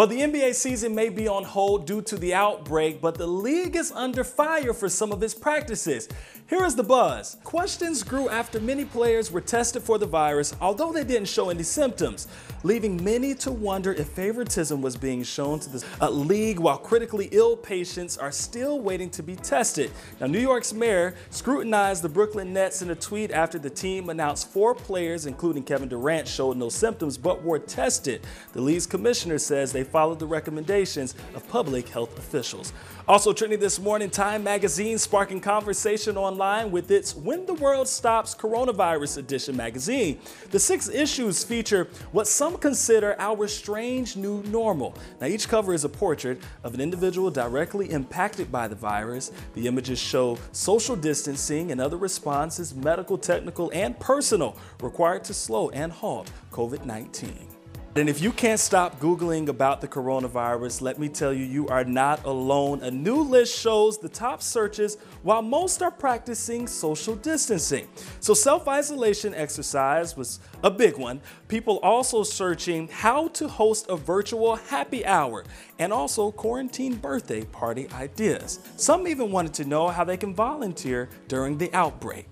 Well, the NBA season may be on hold due to the outbreak, but the league is under fire for some of its practices. Here is the buzz. Questions grew after many players were tested for the virus, although they didn't show any symptoms, leaving many to wonder if favoritism was being shown to the uh, league while critically ill patients are still waiting to be tested. Now, New York's mayor scrutinized the Brooklyn Nets in a tweet after the team announced four players, including Kevin Durant, showed no symptoms but were tested. The league's commissioner says they followed the recommendations of public health officials. Also trending this morning, Time Magazine sparking conversation online with its When the World Stops Coronavirus Edition magazine. The six issues feature what some consider our strange new normal. Now, each cover is a portrait of an individual directly impacted by the virus. The images show social distancing and other responses, medical, technical, and personal, required to slow and halt COVID 19. And if you can't stop Googling about the coronavirus, let me tell you, you are not alone. A new list shows the top searches while most are practicing social distancing. So, self isolation exercise was a big one. People also searching how to host a virtual happy hour and also quarantine birthday party ideas. Some even wanted to know how they can volunteer during the outbreak.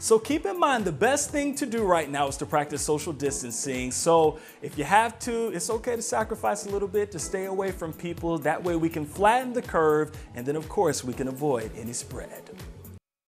So keep in mind the best thing to do right now is to practice social distancing. So if you have to, it's okay to sacrifice a little bit to stay away from people. That way we can flatten the curve and then of course we can avoid any spread.